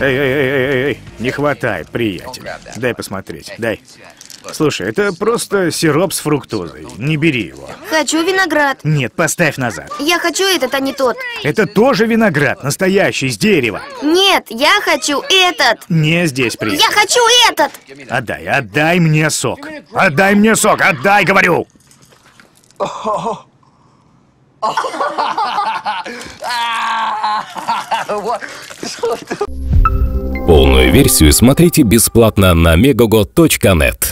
Эй, эй, эй, эй, эй, не хватает, приятель. Дай посмотреть, дай. Слушай, это просто сироп с фруктозой. Не бери его. Хочу виноград. Нет, поставь назад. Я хочу этот, а не тот. Это тоже виноград, настоящий, с дерева. Нет, я хочу этот. Не здесь, приятель. Я хочу этот. Отдай, отдай мне сок. Отдай мне сок, отдай, говорю. Полную версию смотрите бесплатно на megogo.net.